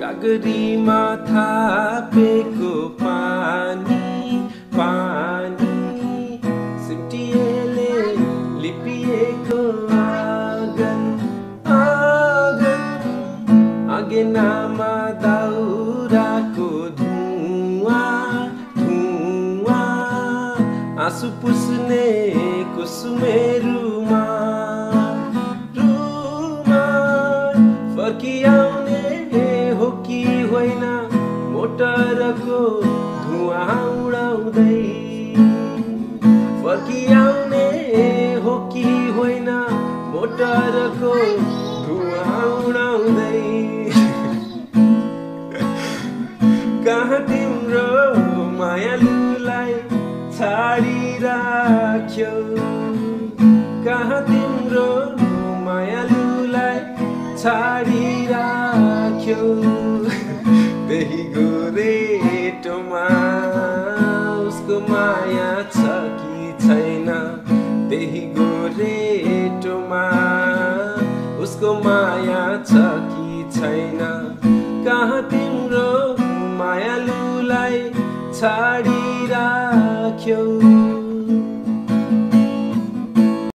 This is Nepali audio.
गगरी माथा पे को पानी पानी। सिटिए ले, लिपिए को आगन आगन। आगे नामा दाऊरा को धुआ, धुआँ। आँसू पुसने को रूमा रूमा फर्किया होइन मोटरको धुवा उडाउँदै। फर्किआउने हो कि होइन मोटरको धुवा उडाउँदै। कहाँ तिम्रो मायालुलाई छाडिराख्यो छाडिराख्यो त्यही गोरेटोमा उसको माया छ कि छैन? त्यही गोरेटोमा उसको माया छ कि छैन? कहाँ तिम्रो मायालुलाई छाडिराख्यौ